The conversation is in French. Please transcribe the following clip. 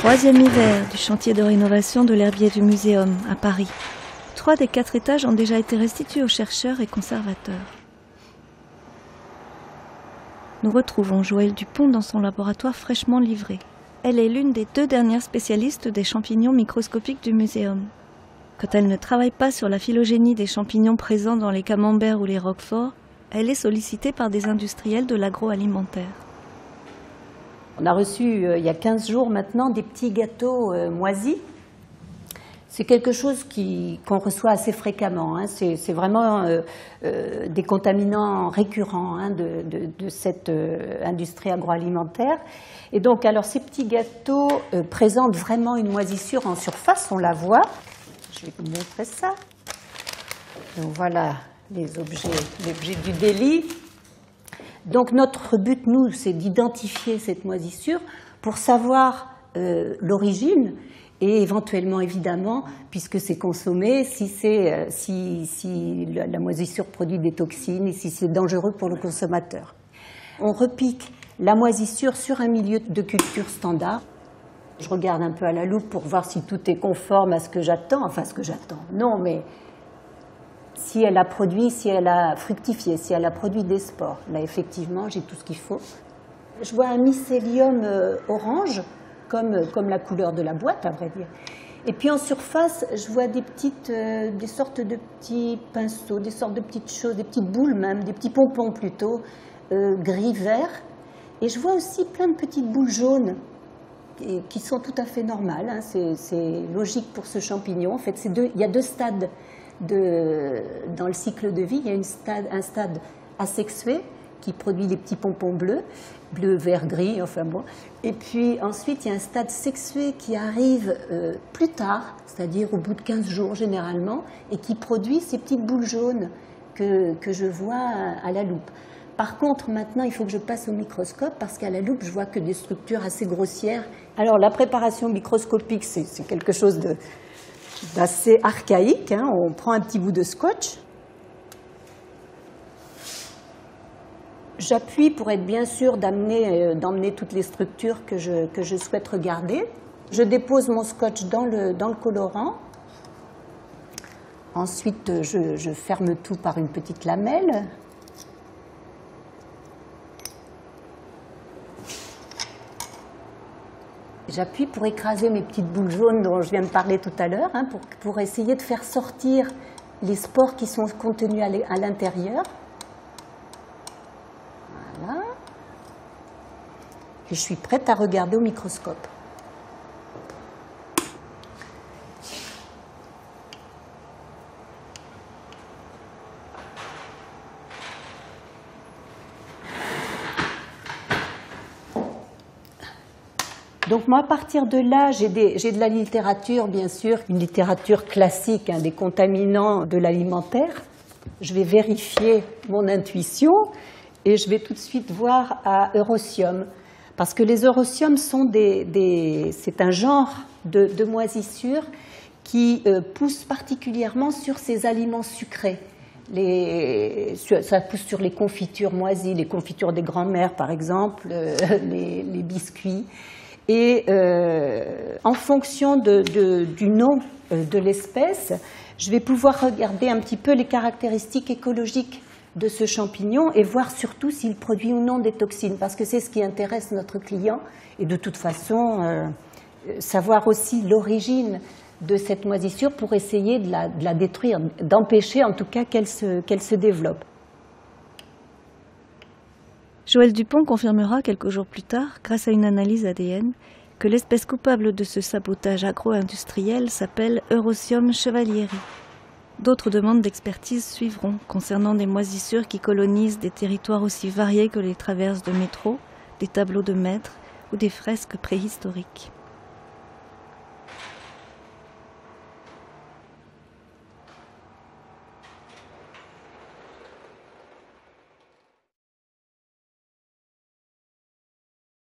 Troisième hiver du chantier de rénovation de l'herbier du Muséum à Paris. Trois des quatre étages ont déjà été restitués aux chercheurs et conservateurs. Nous retrouvons Joëlle Dupont dans son laboratoire fraîchement livré. Elle est l'une des deux dernières spécialistes des champignons microscopiques du muséum. Quand elle ne travaille pas sur la phylogénie des champignons présents dans les camemberts ou les roqueforts, elle est sollicitée par des industriels de l'agroalimentaire. On a reçu euh, il y a 15 jours maintenant des petits gâteaux euh, moisis. C'est quelque chose qu'on reçoit assez fréquemment. Hein. C'est vraiment euh, des contaminants récurrents hein, de, cette industrie agroalimentaire. Et donc, alors, ces petits gâteaux présentent vraiment une moisissure en surface, on la voit. Je vais vous montrer ça. Voilà les objets, les objets du délit. Donc notre but, nous, c'est d'identifier cette moisissure pour savoir euh, l'origine et éventuellement, évidemment, puisque c'est consommé, si, euh, si, si la, moisissure produit des toxines et si c'est dangereux pour le consommateur. On repique la moisissure sur un milieu de culture standard. Je regarde un peu à la loupe pour voir si tout est conforme à ce que j'attends, enfin ce que j'attends. Non, mais si elle a produit, si elle a fructifié, si elle a produit des spores. Là, effectivement, j'ai tout ce qu'il faut. Je vois un mycélium euh, orange, comme, comme la couleur de la boîte, à vrai dire. Et puis en surface, je vois des petites, euh, des sortes de petits pinceaux, des sortes de petites choses, des petites boules même, des petits pompons plutôt, euh, gris-vert. Et je vois aussi plein de petites boules jaunes qui sont tout à fait normales. Hein. C'est logique pour ce champignon. En fait, il y a deux stades dans le cycle de vie, il y a un stade asexué qui produit les petits pompons bleus, bleu, vert, gris, enfin bon. Et puis ensuite, il y a un stade sexué qui arrive euh, plus tard, c'est-à-dire au bout de 15 jours généralement, et qui produit ces petites boules jaunes que, que je vois à la loupe. Par contre, maintenant, il faut que je passe au microscope parce qu'à la loupe, je vois que des structures assez grossières. Alors, la préparation microscopique, c'est quelque chose de, d'assez archaïque. Hein. On prend un petit bout de scotch. J'appuie pour être bien sûr euh, d'emmener toutes les structures que je, que je, souhaite regarder. Je dépose mon scotch dans le, dans le colorant. Ensuite, je ferme tout par une petite lamelle. J'appuie pour écraser mes petites boules jaunes dont je viens de parler tout à l'heure, hein, pour, pour, essayer de faire sortir les spores qui sont contenus à l'intérieur. Voilà. Et je suis prête à regarder au microscope. Donc moi, à partir de là, j'ai de la littérature, bien sûr, une littérature classique, hein, des contaminants de l'alimentaire. Je vais vérifier mon intuition et je vais tout de suite voir à Eurocium. Parce que les Eurocium sont des, c'est un genre de, de moisissures qui euh, pousse particulièrement sur ces aliments sucrés. Ça pousse sur les confitures moisies, les confitures des grands-mères par exemple, euh, les, biscuits. Et euh, en fonction du nom euh, de l'espèce, je vais pouvoir regarder un petit peu les caractéristiques écologiques de ce champignon et voir surtout s'il produit ou non des toxines, parce que c'est ce qui intéresse notre client. Et de toute façon, euh, savoir aussi l'origine de cette moisissure pour essayer de la, détruire, d'empêcher en tout cas qu'elle se développe. Joël Dupont confirmera quelques jours plus tard, grâce à une analyse ADN, que l'espèce coupable de ce sabotage agro-industriel s'appelle Eurocium chevalieri. D'autres demandes d'expertise suivront concernant des moisissures qui colonisent des territoires aussi variés que les traverses de métro, des tableaux de maîtres ou des fresques préhistoriques.